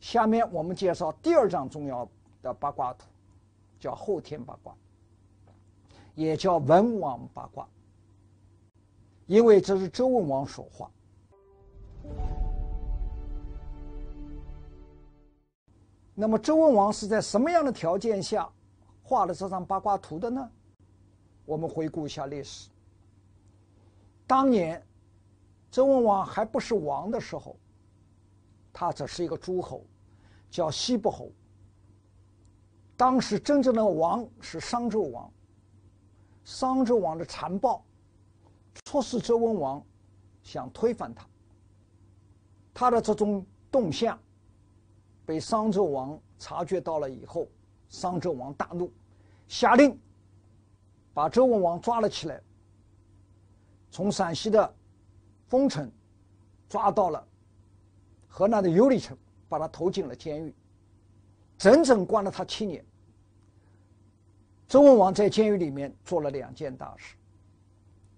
下面我们介绍第二张重要的八卦图，叫后天八卦，也叫文王八卦，因为这是周文王所画。那么周文王是在什么样的条件下画了这张八卦图的呢？我们回顾一下历史。当年周文王还不是王的时候，他只是一个诸侯，叫西伯侯。当时真正的王是商纣王。商纣王的残暴，促使周文王想推翻他。他的这种动向。被商纣王察觉到了以后，商纣王大怒，下令把周文王抓了起来，从陕西的丰城抓到了河南的尤里城，把他投进了监狱，整整关了他七年。周文王在监狱里面做了两件大事，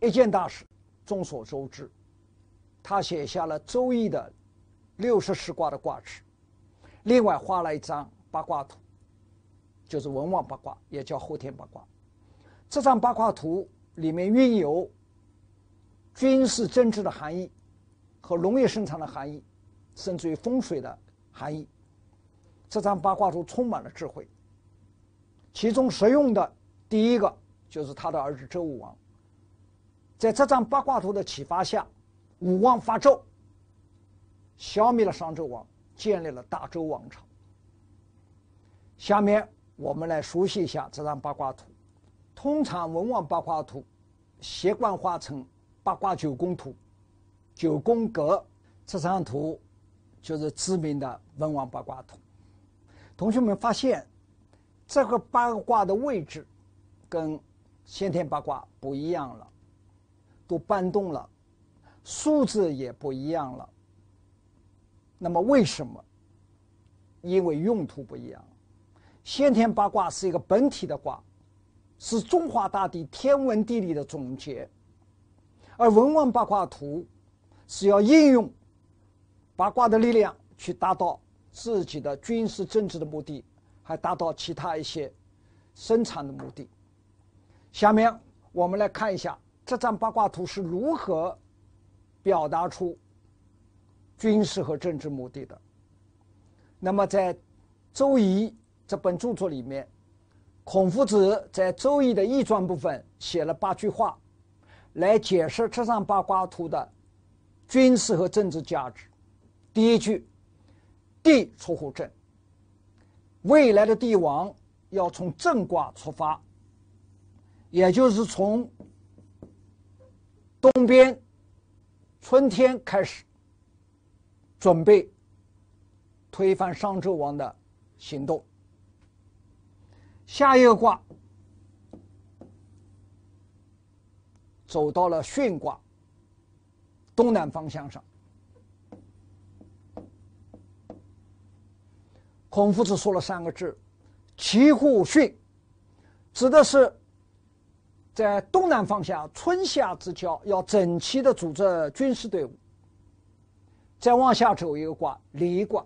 一件大事众所周知，他写下了《周易》的六十四卦的卦辞。另外画了一张八卦图，就是文王八卦，也叫后天八卦。这张八卦图里面蕴有军事政治的含义和农业生产的含义，甚至于风水的含义。这张八卦图充满了智慧。其中实用的第一个就是他的儿子周武王。在这张八卦图的启发下，武王发纣，消灭了商纣王。建立了大周王朝。下面我们来熟悉一下这张八卦图。通常文王八卦图习惯画成八卦九宫图、九宫格。这张图就是知名的文王八卦图。同学们发现，这个八卦的位置跟先天八卦不一样了，都搬动了，数字也不一样了。那么为什么？因为用途不一样。先天八卦是一个本体的卦，是中华大地天文地理的总结；而文王八卦图是要应用八卦的力量去达到自己的军事政治的目的，还达到其他一些生产的目的。下面我们来看一下这张八卦图是如何表达出。军事和政治目的的。那么，在《周易》这本著作里面，孔夫子在《周易》的易传部分写了八句话，来解释这张八卦图的军事和政治价值。第一句：“地出乎正。”未来的帝王要从正卦出发，也就是从东边春天开始。准备推翻商纣王的行动。下一个卦走到了巽卦东南方向上。孔夫子说了三个字：“齐乎训”，指的是在东南方向春夏之交要整齐的组织军事队伍。再往下走一个卦，离卦。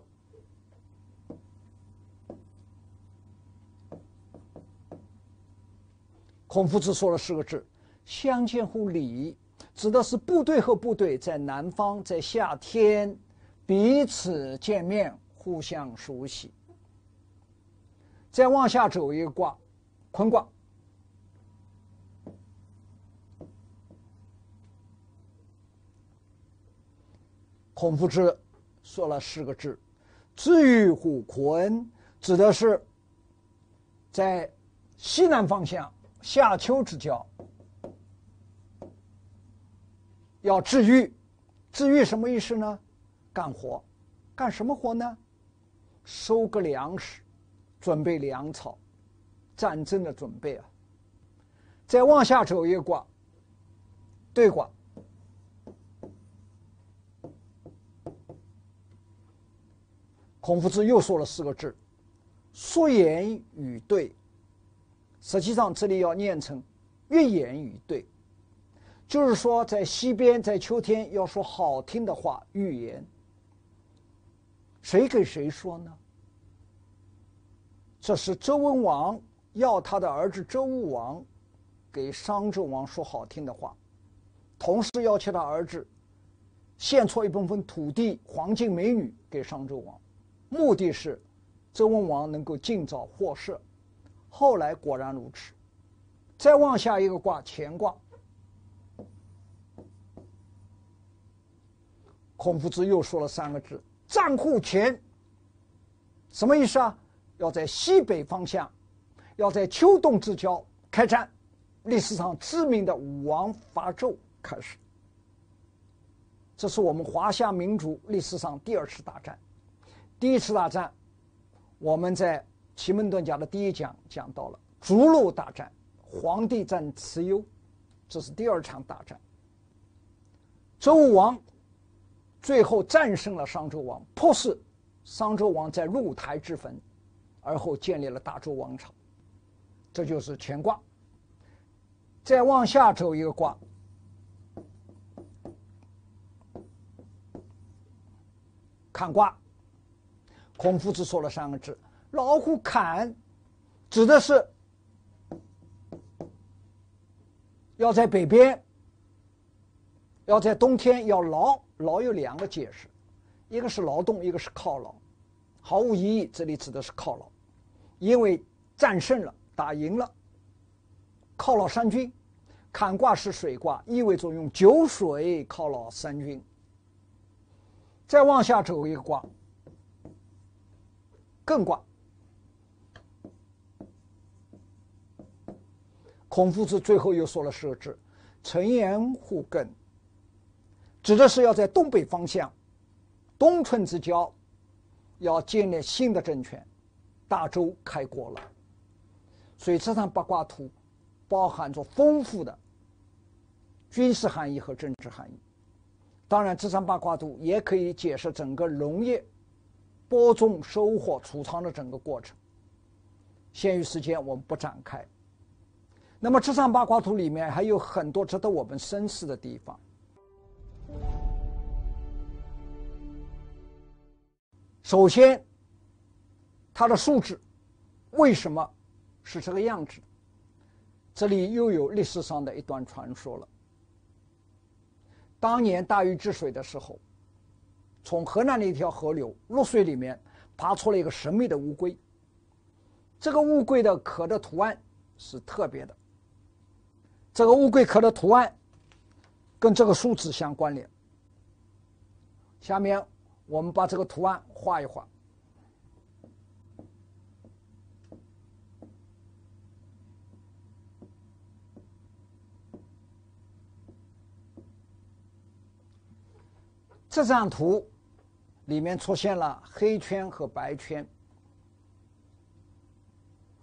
孔夫子说了四个字：“相见乎礼”，指的是部队和部队在南方在夏天彼此见面，互相熟悉。再往下走一个卦，坤卦。孔夫子说了四个字：“至于乎坤”，指的是在西南方向夏秋之交要治愈。治愈什么意思呢？干活，干什么活呢？收割粮食，准备粮草，战争的准备啊！再往下走一卦，对卦。孔夫子又说了四个字：“说言语对。”实际上，这里要念成“欲言语对”，就是说，在西边，在秋天要说好听的话，预言；谁给谁说呢？这是周文王要他的儿子周武王给商纣王说好听的话，同时要求他儿子献出一部分土地、黄金、美女给商纣王，目的是周文王能够尽早获赦。后来果然如此。再往下一个卦乾卦，孔夫子又说了三个字：“战户前。”什么意思啊？要在西北方向，要在秋冬之交开战。历史上知名的武王伐纣开始。这是我们华夏民族历史上第二次大战。第一次大战，我们在奇门遁甲的第一讲讲到了逐鹿大战，皇帝战蚩尤，这是第二场大战。周武王最后战胜了商纣王，迫使商纣王在鹿台之坟。而后建立了大周王朝，这就是乾卦。再往下走一个卦，坎卦。孔夫子说了三个字：“老虎坎”，指的是要在北边，要在冬天要劳。劳有两个解释，一个是劳动，一个是犒劳。毫无疑义，这里指的是犒劳。因为战胜了，打赢了，犒劳三军。坎卦是水卦，意味着用酒水犒劳三军。再往下走一个卦，艮卦。孔夫子最后又说了四个字：“陈言互艮”，指的是要在东北方向，冬春之交，要建立新的政权。大周开国了，所以这张八卦图包含着丰富的军事含义和政治含义。当然，这张八卦图也可以解释整个农业播种、收获、储藏的整个过程。限于时间，我们不展开。那么，这张八卦图里面还有很多值得我们深思的地方。首先，它的数字为什么是这个样子？这里又有历史上的一段传说了。当年大禹治水的时候，从河南的一条河流洛水里面爬出了一个神秘的乌龟。这个乌龟的壳的图案是特别的。这个乌龟壳的图案跟这个数字相关联。下面我们把这个图案画一画。这张图里面出现了黑圈和白圈，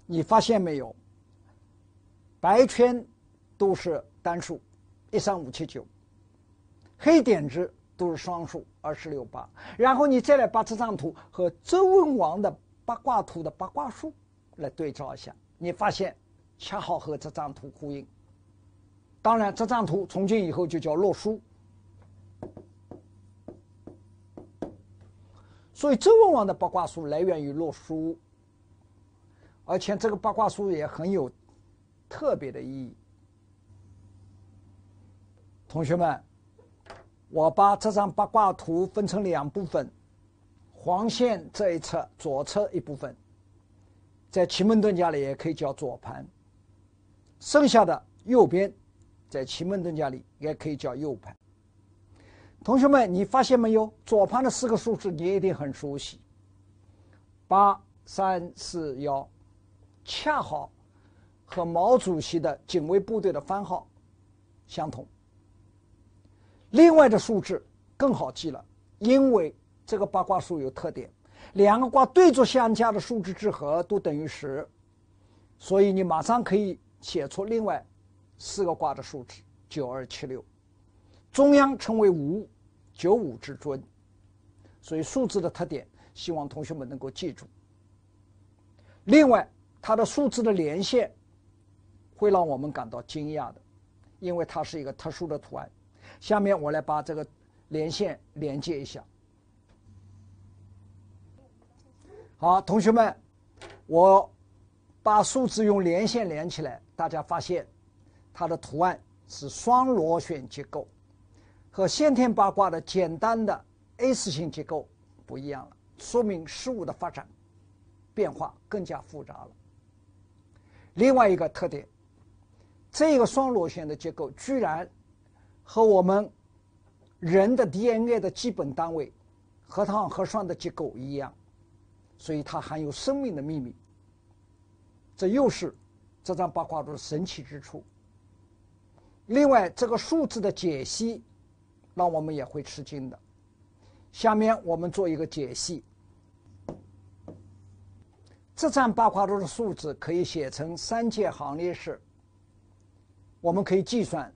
你发现没有？白圈都是单数，一三五七九；黑点子都是双数，二十六八。然后你再来把这张图和周文王的八卦图的八卦数来对照一下，你发现恰好和这张图呼应。当然，这张图从今以后就叫洛书。所以周文王的八卦书来源于洛书，而且这个八卦书也很有特别的意义。同学们，我把这张八卦图分成两部分，黄线这一侧左侧一部分，在奇门遁甲里也可以叫左盘，剩下的右边，在奇门遁甲里也可以叫右盘。同学们，你发现没有？左盘的四个数字你一定很熟悉，八三四幺，恰好和毛主席的警卫部队的番号相同。另外的数字更好记了，因为这个八卦数有特点，两个卦对着相加的数字之和都等于十，所以你马上可以写出另外四个卦的数字九二七六。中央称为五，九五之尊，所以数字的特点，希望同学们能够记住。另外，它的数字的连线会让我们感到惊讶的，因为它是一个特殊的图案。下面我来把这个连线连接一下。好，同学们，我把数字用连线连起来，大家发现它的图案是双螺旋结构，和先天八卦的简单的 S 型结构不一样了，说明事物的发展变化更加复杂了。另外一个特点，这个双螺旋的结构居然和我们人的 DNA 的基本单位核糖核酸的结构一样。所以它含有生命的秘密，这又是这张八卦图的神奇之处。另外，这个数字的解析，让我们也会吃惊的。下面我们做一个解析。这张八卦图的数字可以写成三阶行列式，我们可以计算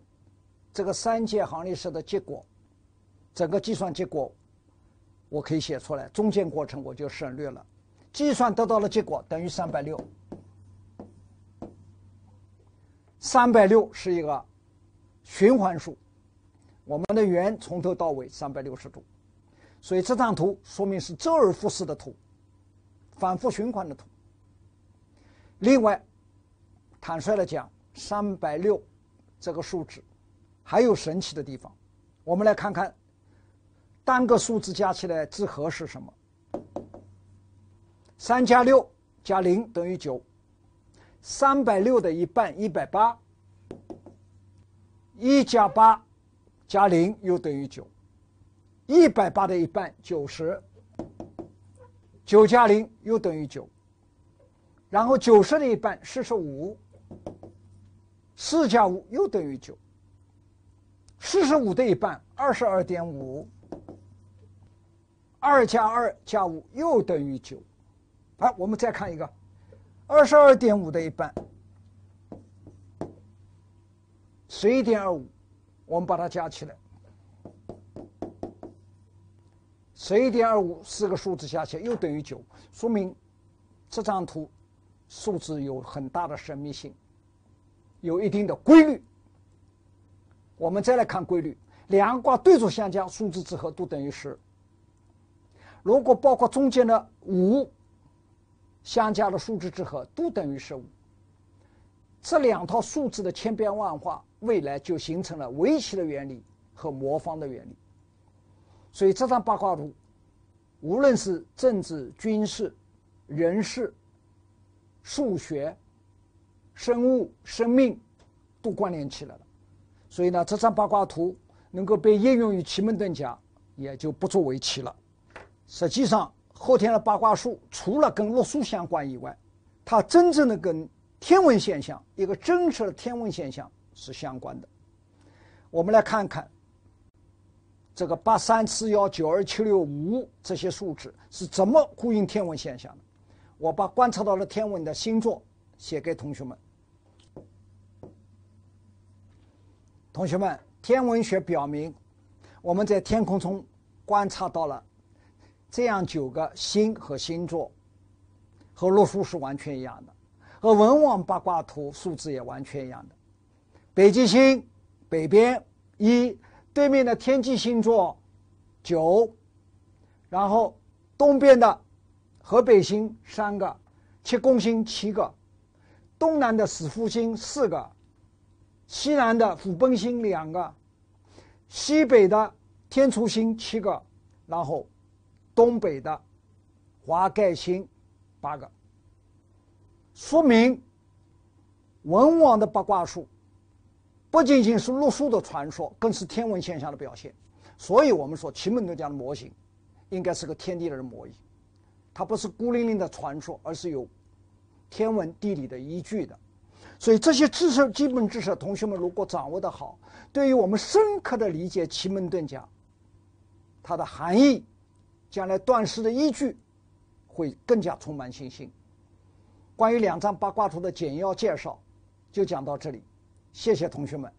这个三阶行列式的结果，整个计算结果我可以写出来，中间过程我就省略了。计算得到的结果等于三百六，三百六是一个循环数，我们的圆从头到尾三百六十度，所以这张图说明是周而复始的图，反复循环的图。另外，坦率的讲，三百六这个数值还有神奇的地方，我们来看看单个数字加起来之和是什么。三加六加零等于九，三百六的一半一百八，一加八加零又等于九，一百八的一半九十，九加零又等于九，然后九十的一半四十五，四加五又等于九，四十五的一半二十二点五，二加二加五又等于九。好，我们再看一个，二十二点五的一半，十一点二五，我们把它加起来，十一点二五四个数字加起来又等于九，说明这张图数字有很大的神秘性，有一定的规律。我们再来看规律，两个卦对坐相加，数字之和都等于十。如果包括中间的五。相加的数字之和都等于十五，这两套数字的千变万化，未来就形成了围棋的原理和魔方的原理。所以这张八卦图，无论是政治、军事、人事、数学、生物、生命，都关联起来了。所以呢，这张八卦图能够被应用于奇门遁甲，也就不足为奇了。实际上。后天的八卦术除了跟洛书相关以外，它真正的跟天文现象，一个真实的天文现象是相关的。我们来看看这个八三四幺九二七六五这些数字是怎么呼应天文现象的。我把观察到的天文的星座写给同学们。同学们，天文学表明，我们在天空中观察到了。这样九个星和星座，和洛书是完全一样的，和文王八卦图数字也完全一样的。北极星北边一，对面的天际星座九，然后东边的河北星三个，七宫星七个，东南的死符星四个，西南的虎贲星两个，西北的天厨星七个，然后。东北的华盖星八个，说明文王的八卦术不仅仅是洛书的传说，更是天文现象的表现。所以我们说奇门遁甲的模型应该是个天地的模型，它不是孤零零的传说，而是有天文地理的依据的。所以这些知识、基本知识，同学们如果掌握的好，对于我们深刻的理解奇门遁甲它的含义。将来断事的依据会更加充满信心。关于两张八卦图的简要介绍，就讲到这里，谢谢同学们。